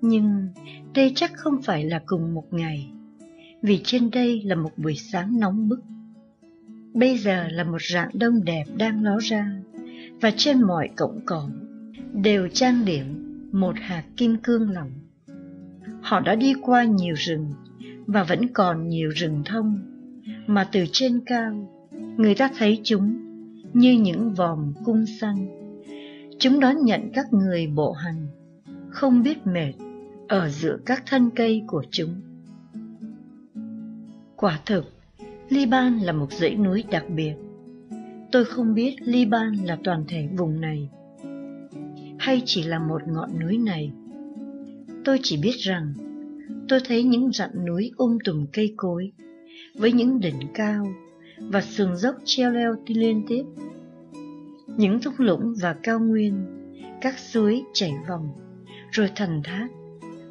Nhưng đây chắc không phải là cùng một ngày, vì trên đây là một buổi sáng nóng bức. Bây giờ là một rạng đông đẹp đang ló ra, và trên mọi cổng cỏ đều trang điểm một hạt kim cương lỏng. Họ đã đi qua nhiều rừng và vẫn còn nhiều rừng thông, mà từ trên cao người ta thấy chúng như những vòm cung xanh. Chúng đón nhận các người bộ hành, không biết mệt ở giữa các thân cây của chúng. Quả thực, Liban là một dãy núi đặc biệt. Tôi không biết Liban là toàn thể vùng này, hay chỉ là một ngọn núi này. Tôi chỉ biết rằng, tôi thấy những rặng núi um tùm cây cối, với những đỉnh cao và sườn dốc treo leo liên tiếp. Những thung lũng và cao nguyên, các suối chảy vòng, rồi thành thác,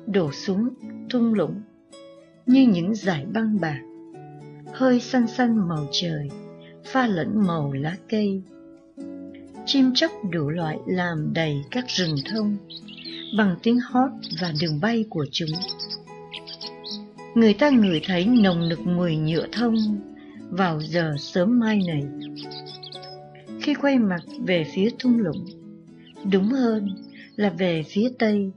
đổ xuống thung lũng như những dải băng bạc, hơi xanh xanh màu trời, pha lẫn màu lá cây. Chim chóc đủ loại làm đầy các rừng thông bằng tiếng hót và đường bay của chúng. Người ta ngửi thấy nồng nực mùi nhựa thông vào giờ sớm mai này. Khi quay mặt về phía thung lũng, đúng hơn là về phía tây,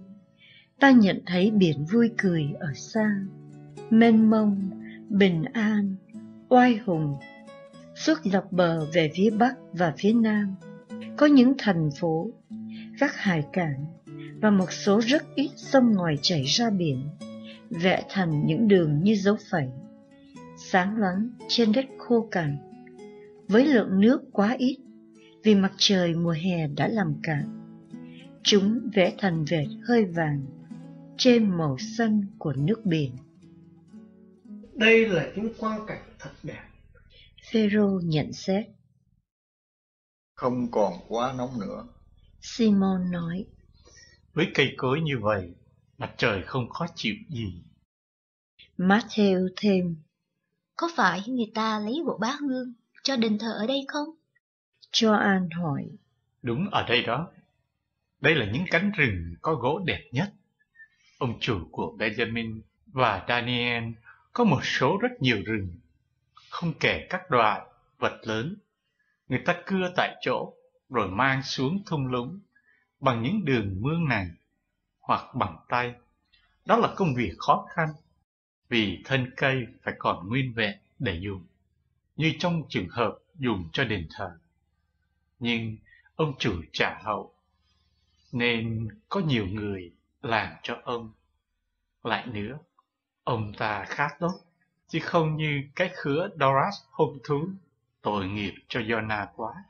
ta nhận thấy biển vui cười ở xa, mênh mông, bình an, oai hùng. Suốt dọc bờ về phía bắc và phía nam, có những thành phố, các hải cảng và một số rất ít sông ngòi chảy ra biển, vẽ thành những đường như dấu phẩy sáng loáng trên đất khô cằn, với lượng nước quá ít vì mặt trời mùa hè đã làm cạn. Chúng vẽ thành vệt hơi vàng trên màu xanh của nước biển. Đây là những quang cảnh thật đẹp. Phêrô nhận xét. Không còn quá nóng nữa. Simon nói. Với cây cối như vậy, mặt trời không khó chịu gì. Matthew thêm. Có phải người ta lấy bộ bát hương cho đền thờ ở đây không? Cho An hỏi. Đúng ở đây đó. Đây là những cánh rừng có gỗ đẹp nhất. Ông chủ của Benjamin và Daniel có một số rất nhiều rừng, không kể các loại vật lớn. Người ta cưa tại chỗ rồi mang xuống thung lũng bằng những đường mương này hoặc bằng tay. Đó là công việc khó khăn vì thân cây phải còn nguyên vẹn để dùng, như trong trường hợp dùng cho đền thờ. Nhưng ông chủ trả hậu, nên có nhiều người làm cho ông. Lại nữa, ông ta khá tốt, chứ không như cái khứa Doras hung thú, tội nghiệp cho Jonah quá.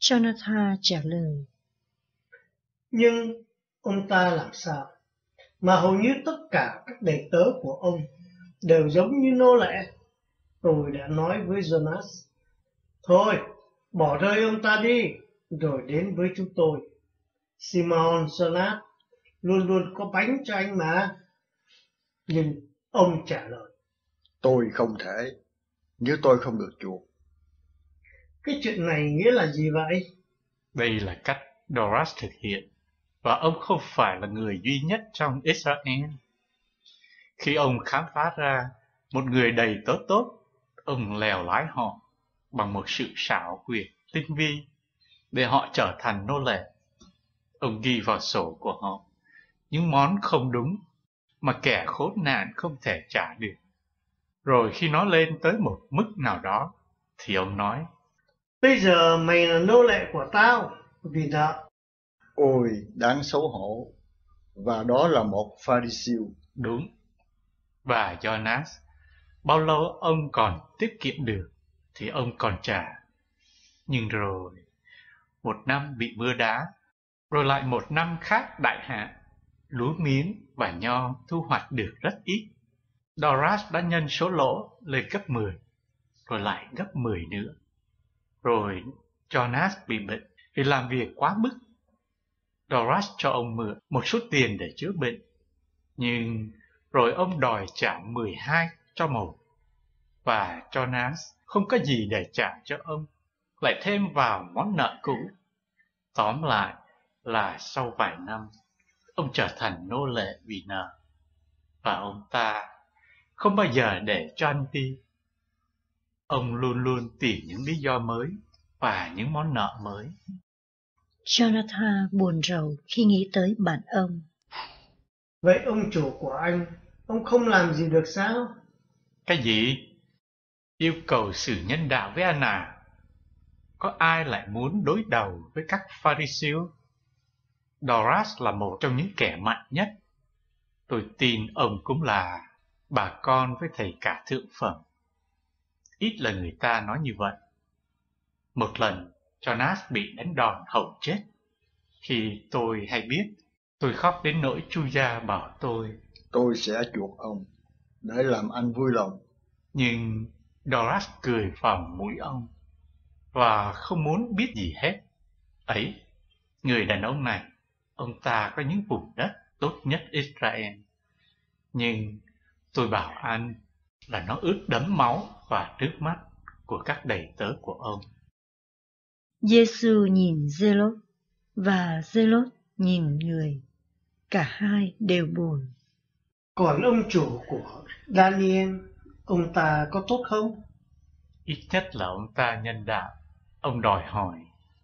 Jonathan trả lời. Nhưng ông ta làm sao? Mà hầu như tất cả các đầy tớ của ông đều giống như nô lệ. Tôi đã nói với Jonas, thôi, bỏ rơi ông ta đi, rồi đến với chúng tôi. Simon Jonas luôn luôn có bánh cho anh mà. Nhưng ông trả lời. Tôi không thể. nếu tôi không được chuộc. Cái chuyện này nghĩa là gì vậy? Đây là cách Doras thực hiện, và ông không phải là người duy nhất trong Israel. Khi ông khám phá ra một người đầy tớ tốt, ông lèo lái họ bằng một sự xảo quyệt tinh vi để họ trở thành nô lệ. Ông ghi vào sổ của họ những món không đúng mà kẻ khốn nạn không thể trả được. Rồi khi nó lên tới một mức nào đó, thì ông nói, Bây giờ mày là nô lệ của tao, vì nợ. Ôi, đáng xấu hổ. Và đó là một Pharisêu. Đúng. Và Jonas, bao lâu ông còn tiết kiệm được, thì ông còn trả. Nhưng rồi, một năm bị mưa đá, rồi lại một năm khác đại hạn, lúa miếng và nho thu hoạch được rất ít. Doras đã nhân số lỗ lên gấp 10, rồi lại gấp 10 nữa. Rồi Jonas bị bệnh vì làm việc quá mức. Doras cho ông mượn một số tiền để chữa bệnh, nhưng rồi ông đòi trả 12 cho một. Và Jonas không có gì để trả cho ông, lại thêm vào món nợ cũ. Tóm lại là sau vài năm, ông trở thành nô lệ vì nợ. Và ông ta không bao giờ để cho anh đi. Ông luôn luôn tìm những lý do mới và những món nợ mới. Jonathan buồn rầu khi nghĩ tới bạn ông. Vậy ông chủ của anh, ông không làm gì được sao? Cái gì? Yêu cầu sự nhân đạo với anh à? Có ai lại muốn đối đầu với các Pharisêu? Doras là một trong những kẻ mạnh nhất. Tôi tin ông cũng là bà con với thầy cả thượng phẩm. Ít là người ta nói như vậy. Một lần, Jonas bị đánh đòn hậu chết. Khi tôi hay biết, tôi khóc đến nỗi chu gia bảo tôi. Tôi sẽ chuộc ông, để làm anh vui lòng. Nhưng Doras cười vào mũi ông, và không muốn biết gì hết. Ấy, người đàn ông này, ông ta có những vùng đất tốt nhất Israel. Nhưng tôi bảo anh là nó ướt đẫm máu và nước mắt của các đầy tớ của ông. Giêsu nhìn Zelot và Zelot nhìn người. Cả hai đều buồn. Còn ông chủ của Daniel, ông ta có tốt không? Ít nhất là ông ta nhân đạo, ông đòi hỏi,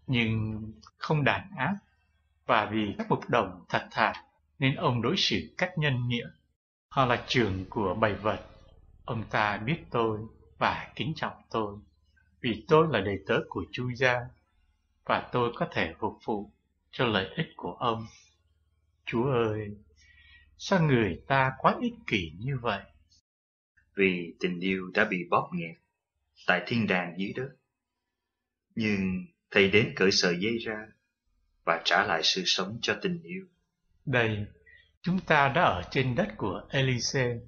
nhưng không đàn áp. Và vì các mục đồng thật thà, nên ông đối xử cách nhân nghĩa. Họ là trưởng của bầy vật. Ông ta biết tôi và kính trọng tôi, vì tôi là đầy tớ của Chu gia, và tôi có thể phục vụ cho lợi ích của ông. Chúa ơi, sao người ta quá ích kỷ như vậy? Vì tình yêu đã bị bóp nghẹt tại thiên đàng dưới đất. Nhưng thầy đến cởi sợi dây ra và trả lại sự sống cho tình yêu. Đây, chúng ta đã ở trên đất của Elise.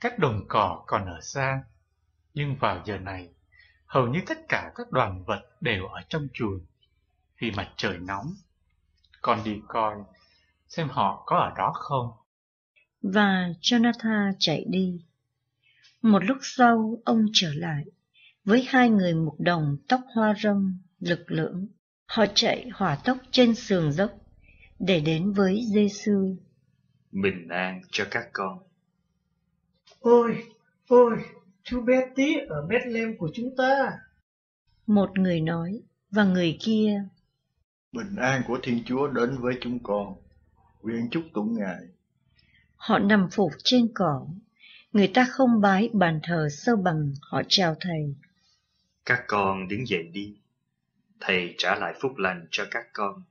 Các đồng cỏ còn ở xa, nhưng vào giờ này, hầu như tất cả các đoàn vật đều ở trong chuồng vì mặt trời nóng. Con đi coi, xem họ có ở đó không. Và Jonathan chạy đi. Một lúc sau, ông trở lại, với hai người mục đồng tóc hoa râm, lực lưỡng. Họ chạy hỏa tốc trên sườn dốc, để đến với Giêsu. Bình an cho các con. Ôi, ôi, chú bé tí ở Bethlehem của chúng ta. Một người nói, và người kia. Bình an của Thiên Chúa đến với chúng con. Nguyện chúc tụng Ngài. Họ nằm phục trên cỏ. Người ta không bái bàn thờ sâu bằng họ chào thầy. Các con đứng dậy đi. Thầy trả lại phúc lành cho các con.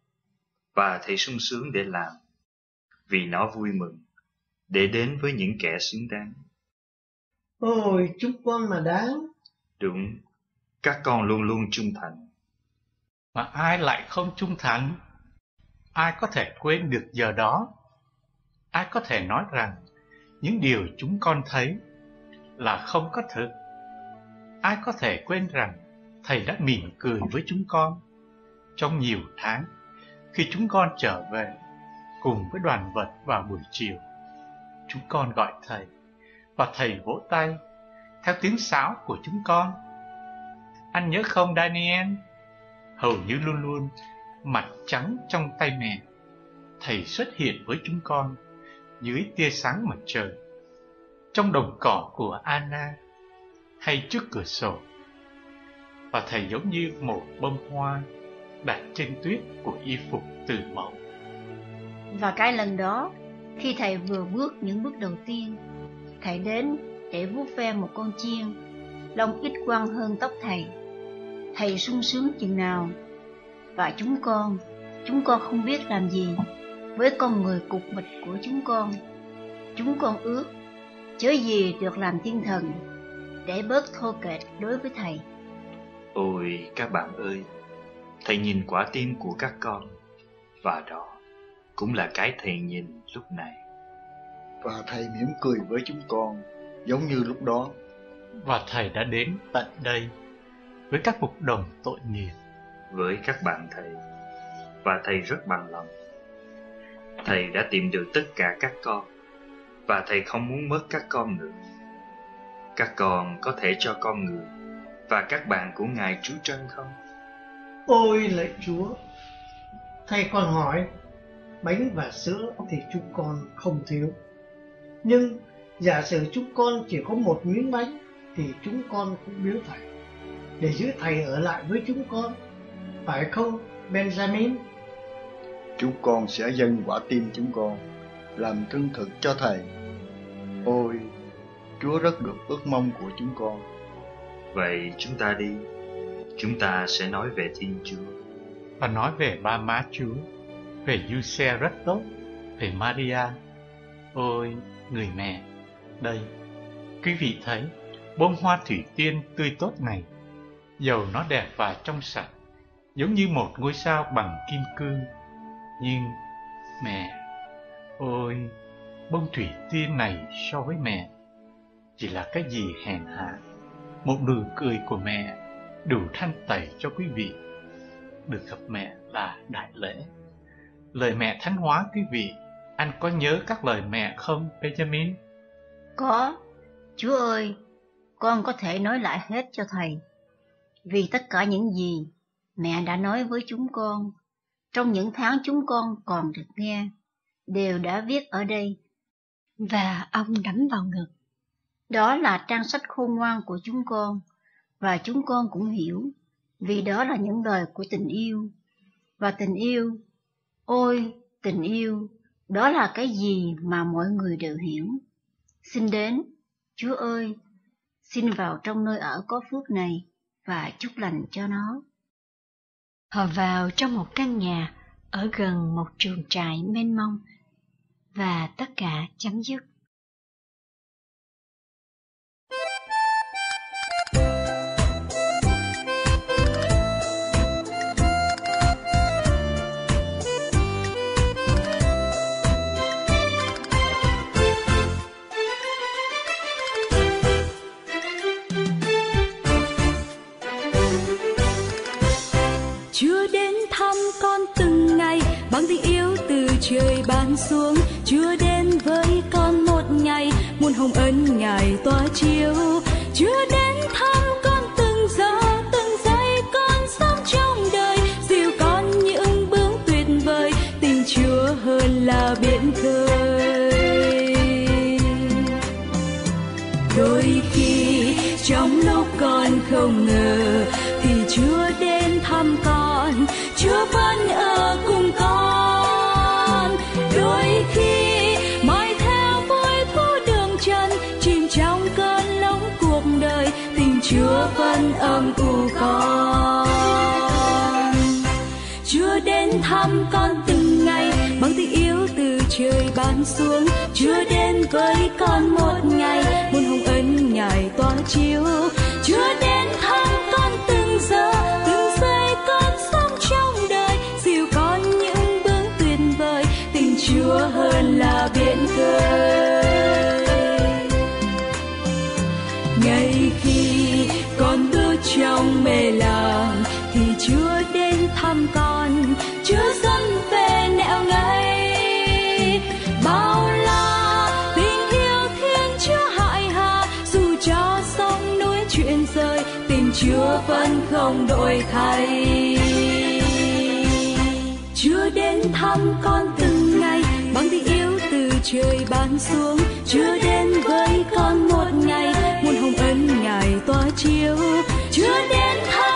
Và thầy sung sướng để làm. Vì nó vui mừng. Để đến với những kẻ xứng đáng. Ôi, chúng con mà đáng. Đúng, các con luôn luôn trung thành. Mà ai lại không trung thành? Ai có thể quên được giờ đó? Ai có thể nói rằng những điều chúng con thấy là không có thực? Ai có thể quên rằng Thầy đã mỉm cười với chúng con trong nhiều tháng khi chúng con trở về cùng với đoàn vật vào buổi chiều. Chúng con gọi Thầy và Thầy vỗ tay theo tiếng sáo của chúng con. Anh nhớ không Daniel? Hầu như luôn luôn mặt trắng trong tay mẹ. Thầy xuất hiện với chúng con dưới tia sáng mặt trời, trong đồng cỏ của Anna hay trước cửa sổ. Và thầy giống như một bông hoa đặt trên tuyết của y phục từ mẫu. Và cái lần đó, khi thầy vừa bước những bước đầu tiên, thầy đến để vuốt ve một con chiên, lông ít quăng hơn tóc thầy. Thầy sung sướng chừng nào, và chúng con, chúng con không biết làm gì với con người cục mịch của chúng con. Chúng con ước, chớ gì được làm thiên thần, để bớt thô kệch đối với thầy. Ôi các bạn ơi, thầy nhìn quả tim của các con, và đó cũng là cái thầy nhìn lúc này. Và thầy mỉm cười với chúng con, giống như lúc đó. Và thầy đã đến tận đây với các mục đồng tội nghiệp. Với các bạn thầy, và thầy rất bằng lòng. Thầy đã tìm được tất cả các con, và thầy không muốn mất các con nữa. Các con có thể cho con người và các bạn của Ngài Chúa Trân không? Ôi lạy Chúa! Thầy còn hỏi, bánh và sữa thì chúng con không thiếu. Nhưng giả sử chúng con chỉ có một miếng bánh thì chúng con cũng biếu thầy. Để giữ thầy ở lại với chúng con. Phải không, Benjamin? Chúng con sẽ dâng quả tim chúng con, làm trung thực cho thầy. Ôi, Chúa rất được ước mong của chúng con. Vậy chúng ta đi, chúng ta sẽ nói về Thiên Chúa. Và nói về ba má Chúa, về Giuse rất tốt, về Maria. Ôi, người mẹ, đây, quý vị thấy, bông hoa thủy tiên tươi tốt này, dầu nó đẹp và trong sạch, giống như một ngôi sao bằng kim cương. Nhưng, mẹ, ôi, bông thủy tiên này so với mẹ, chỉ là cái gì hèn hạ. Một nụ cười của mẹ đủ thanh tẩy cho quý vị. Được gặp mẹ là đại lễ. Lời mẹ thánh hóa quý vị, anh có nhớ các lời mẹ không, Benjamin? Có, Chúa ơi, con có thể nói lại hết cho thầy. Vì tất cả những gì mẹ đã nói với chúng con, trong những tháng chúng con còn được nghe, đều đã viết ở đây. Và ông đắm vào ngực. Đó là trang sách khôn ngoan của chúng con, và chúng con cũng hiểu, vì đó là những lời của tình yêu. Và tình yêu, ôi, tình yêu, đó là cái gì mà mọi người đều hiểu. Xin đến, Chúa ơi, xin vào trong nơi ở có phước này và chúc lành cho nó. Họ vào trong một căn nhà ở gần một trường trại mênh mông và tất cả chấm dứt. Trời ban xuống, Chúa đến với con một ngày, muôn hồng ân ngài tỏa chiếu. Chúa đến thăm con từng giờ, từng giây con sống trong đời, dìu con những bước tuyệt vời, tình Chúa hơn là biển khơi. Đôi khi, trong lúc con không ngờ, thì Chúa đến thăm con. Chúa vẫn ở phân âm u con. Chúa đến thăm con từng ngày, bằng tình yêu từ trời ban xuống. Chúa đến với con một ngày, muôn hồng ân ngài tỏa chiếu. Chúa đến thăm con từng trong mê làng thì Chúa đến thăm con Chúa dẫn về nẻo ngay bao la tình yêu thiên Chúa hại hà, dù cho sông núi chuyện rơi tình chúa vẫn không đổi thay. Chúa đến thăm con từng ngày, bằng tình yêu từ trời ban xuống. Chúa đến với con một ngày, muôn hồng ân ngài tỏa chiếu chúa đến thăm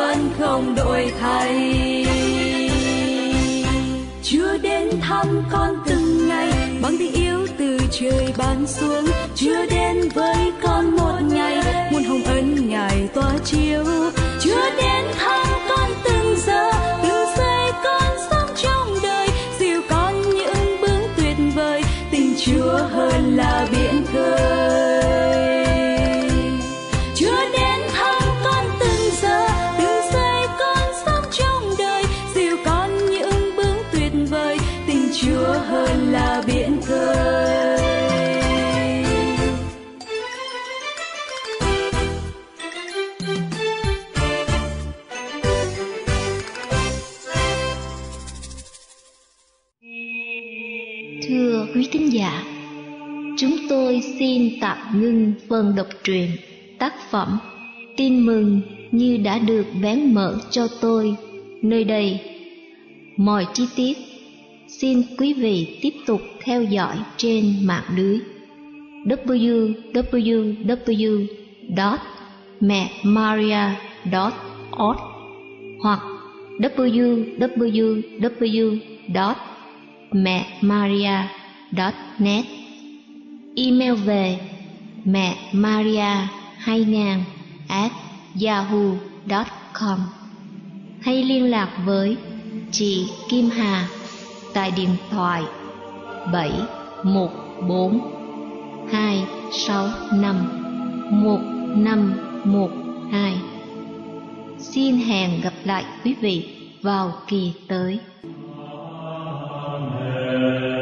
vẫn không đổi thay. Chúa đến thăm con từng ngày, bằng tình yêu từ trời ban xuống. Chúa đến với con một ngày, muôn hồng ân ngài tỏa chiếu. Chúa đến thăm con từng giờ từng giây con sống trong đời. Dìu con những bước tuyệt vời, tình Chúa hơn là biển khơi. Xin tạm ngưng phần đọc truyền tác phẩm Tin mừng như đã được bén mở cho tôi nơi đây. Mọi chi tiết xin quý vị tiếp tục theo dõi trên mạng lưới www.mẹmaria.org hoặc www.mẹmaria.net Email về mẹ maria 2000 at yahoo.com hay liên lạc với chị Kim Hà tại điện thoại 714 265 1512. Xin hẹn gặp lại quý vị vào kỳ tới. Amen.